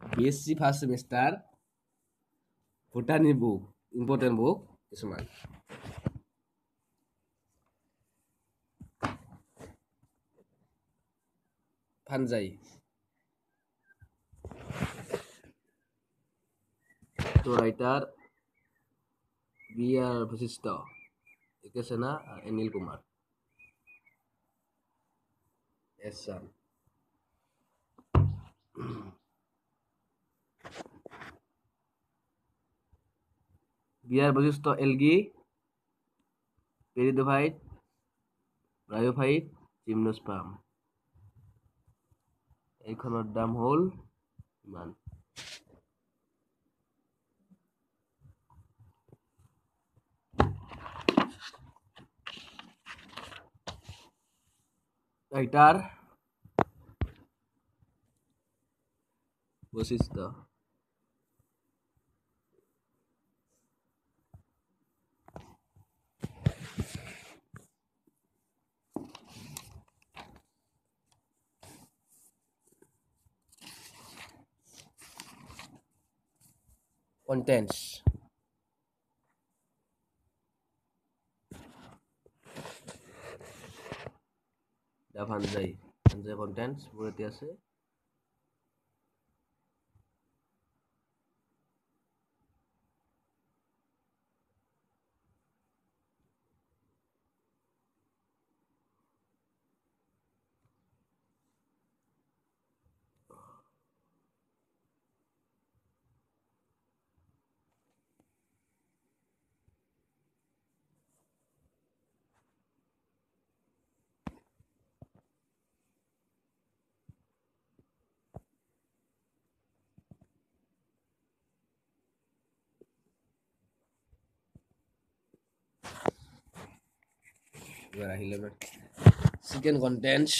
BSc first semester botany book important book কিছু ফানজাই তো ৰাইটাৰ বি আৰ বৈশিষ্ট একে সেনা আৰ অনিল কুমাৰ এসান Mm-hmm. বিয়ার বৈশিষ্ট্য এলগি পেরিডোভাইট ব্ৰায়'ফাইট জিমনোস্পাম। এইখনৰ দাম হ'ল ইমান। রাইটার বৈশিষ্ট্য। Contents the Vanzai Vanzai contents বোরতে আছে এবার আহিলে এবার চিকেন কন্টেন্টস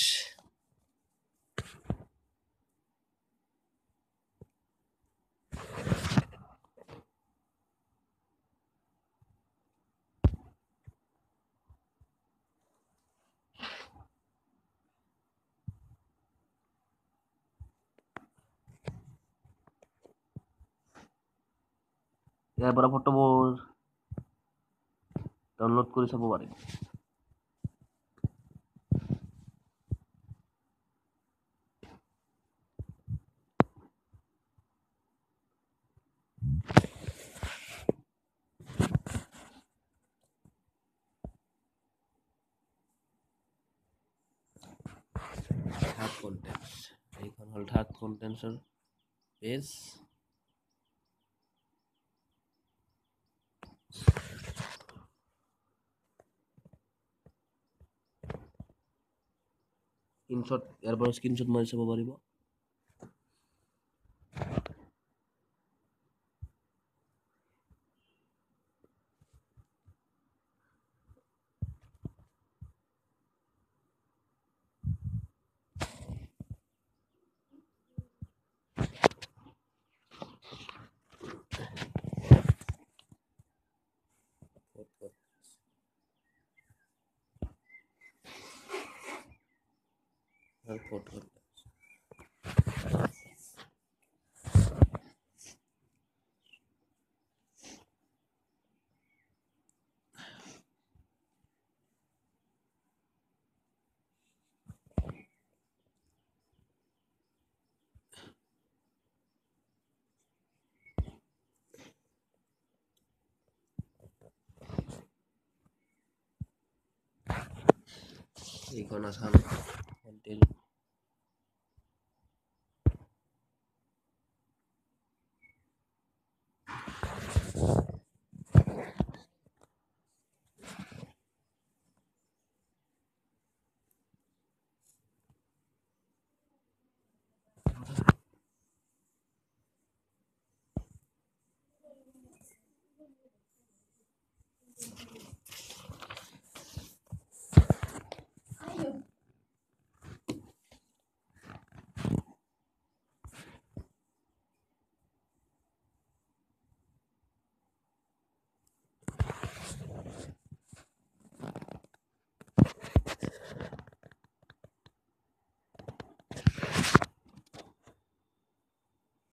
ইয়াৰ পৰা ফটোবোৰ ডাউনলোড কৰি চাব পাৰে থাৰ্ড কণ্টেণ্টছ এইখন হ'ল থাৰ্ড কণ্টেণ্টছৰ পেজ স্ক্ৰীনশ্বট ইয়াৰ পৰা স্ক্ৰীনশ্বট মাৰি চাব পাৰিব। और फ़ोटो Iconasan. Until.